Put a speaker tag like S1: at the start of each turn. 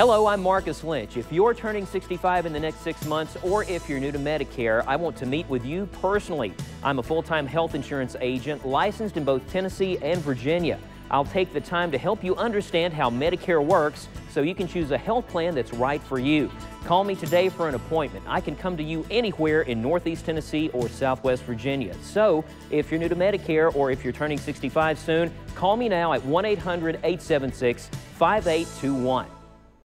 S1: Hello, I'm Marcus Lynch. If you're turning 65 in the next six months or if you're new to Medicare, I want to meet with you personally. I'm a full-time health insurance agent licensed in both Tennessee and Virginia. I'll take the time to help you understand how Medicare works so you can choose a health plan that's right for you. Call me today for an appointment. I can come to you anywhere in Northeast Tennessee or Southwest Virginia. So, if you're new to Medicare or if you're turning 65 soon, call me now at 1 800 876 5821.